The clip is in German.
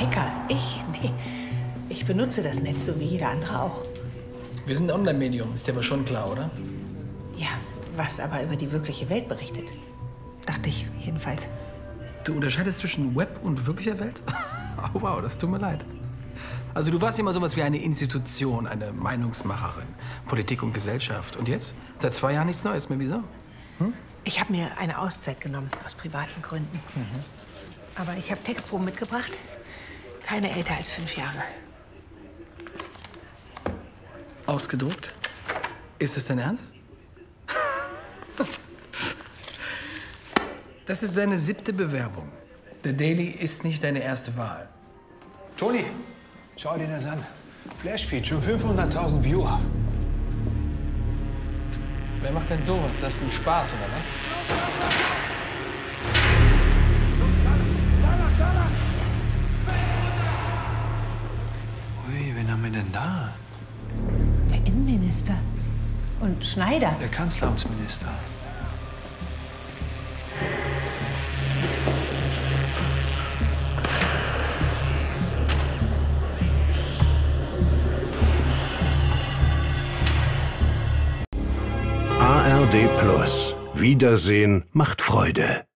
Hacker? Ich? Nee. Ich benutze das Netz so wie jeder andere auch. Wir sind ein Online-Medium, ist dir aber schon klar, oder? Ja, was aber über die wirkliche Welt berichtet. Dachte ich, jedenfalls. Du unterscheidest zwischen Web und wirklicher Welt? oh, wow, das tut mir leid. Also du warst immer sowas wie eine Institution, eine Meinungsmacherin, Politik und Gesellschaft. Und jetzt? Seit zwei Jahren nichts Neues mehr. Wieso? Hm? Ich habe mir eine Auszeit genommen, aus privaten Gründen. Mhm. Aber ich habe Textproben mitgebracht. Keine älter als fünf Jahre. Ausgedruckt? Ist es dein Ernst? Das ist deine siebte Bewerbung. Der Daily ist nicht deine erste Wahl. Toni, schau dir das an. Flash-Feed, 500.000 Viewer. Wer macht denn sowas? Das ist ein Spaß, oder was? Denn da? Der Innenminister. Und Schneider. Der Kanzleramtsminister. ARD Plus. Wiedersehen macht Freude.